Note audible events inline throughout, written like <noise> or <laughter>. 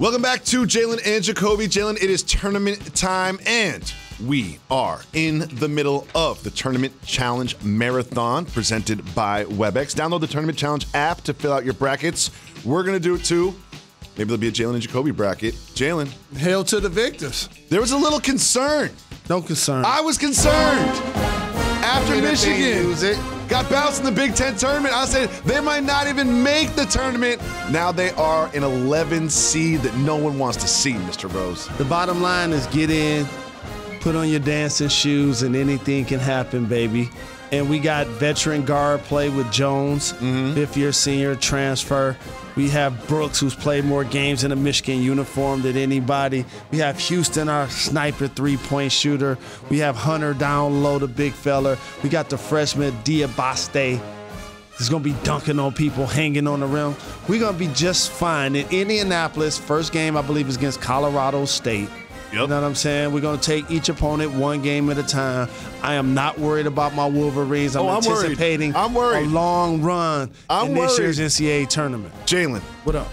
Welcome back to Jalen and Jacoby. Jalen, it is tournament time, and we are in the middle of the Tournament Challenge Marathon presented by WebEx. Download the Tournament Challenge app to fill out your brackets. We're going to do it too. Maybe there'll be a Jalen and Jacoby bracket. Jalen, Hail to the victors. there was a little concern. No concern. I was concerned after mean, if they Michigan use it. got bounced in the Big Ten tournament. I said they might not even make the tournament. Now they are an 11 seed that no one wants to see, Mr. Rose. the bottom line is get in, put on your dancing shoes, and anything can happen, baby. And we got veteran guard play with Jones, mm-hmm. fifth year senior transfer. We have Brooks, who's played more games in a Michigan uniform than anybody. We have Houstan, our sniper three point shooter. We have Hunter down low, the big fella. We got the freshman Diabaté. He's gonna be dunking on people, hanging on the rim. We're gonna be just fine in Indianapolis. First game, I believe, is against Colorado State. You know what I'm saying? We're gonna take each opponent one game at a time. I am not worried about my Wolverines. I'm, Oh, I'm worried. anticipating I'm worried. a long run I'm in this worried. year's NCAA tournament. Jalen, What up?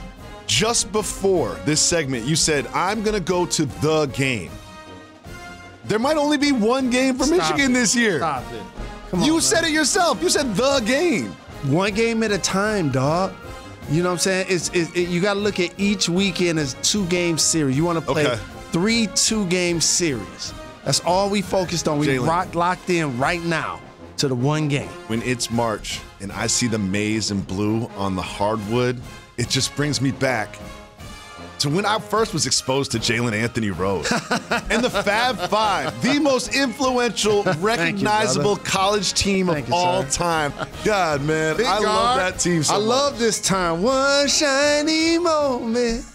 just before this segment, you said, I'm going to go to the game. There might only be one game for Stop Michigan it. this year. Stop it. Come on, You man. said it yourself. You said the game. one game at a time, dog. You know what I'm saying? It's, it's it, you got to look at each weekend as two game series. You want to play Okay. Three two game series. That's all we focused on. We rock, locked in right now to the one game. When it's March and I see the maize and blue on the hardwood, it just brings me back to when I first was exposed to Jalen Anthony Rose <laughs> and the Fab Five, the most influential, recognizable college team Thank of you, all sir. time. God, man, I love that team so I much. love this time. One shiny moment.